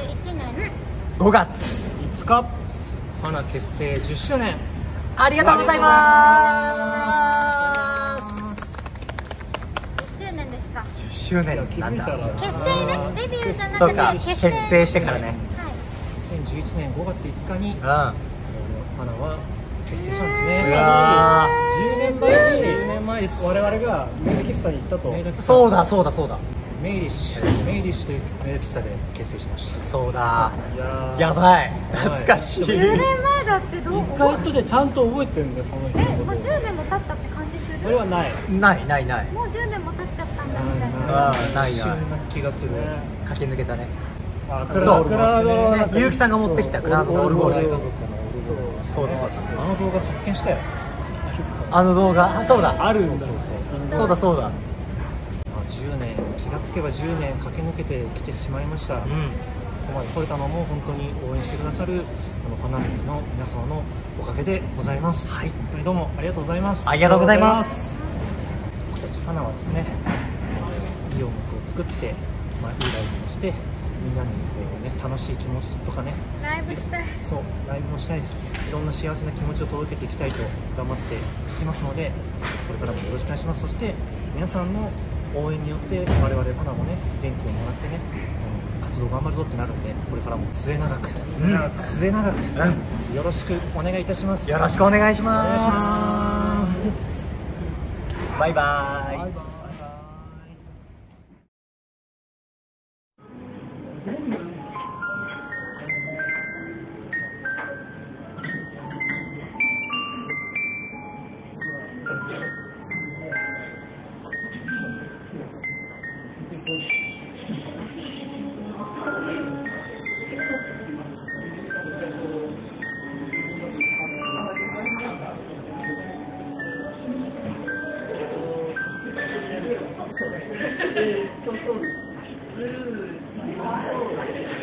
2021年。5月。5日。花結成10周年。ありがとうございます。10周年。ですか10周年気なんだ。結成ねデビューじゃなくそうか。て結結成してからね。はい2011年5月5日にうん。花は結成したんですね。うわ10年前に10年前です。我々がメール喫茶に行ったと。そうだそうだそうだメイリッシュメイリッシュというメイド喫茶で結成しました。そうだ。いやばい。懐かしい。10年前だってどう意外とでちゃんと覚えてるんだよその人。えもうと10年も経ったって感じする？それはない。ないないない。もう10年も経っちゃったんだみたいな。あーないない。一瞬な気がする。ね。駆け抜けたね。あそうクラウドね結城さんが持ってきたクラウドのオルゴールそうだそうだ。あの動画発見したよ。あの動画。あそうだ。あるんだ。そうだそうだ。まあ10年気がつけば10年駆け抜けてきてしまいました、こうん。こまで来れたのも本当に応援してくださるあの花見の皆様のおかげでございます。はい。本当にどうもありがとうございます。ありがとうございます。僕たち花はですねいい音楽を作って、まあ、いいライブをしてみんなにこうね楽しい気持ちとかね。ライブしたい。そうライブもしたいです。いろんな幸せな気持ちを届けていきたいと頑張っていきますのでこれからもよろしくお願いします。そして皆さんの応援によって我々ファナもね元気をもらってねうん活動頑張るぞってなるんでこれからも末永くうん。末永く、よろしくお願いいたします。よろしくお願いしお願いしまますすバイバイ「Dude.